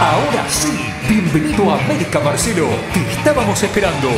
Ahora sí, bienvenido a América Marcelo, te estábamos esperando.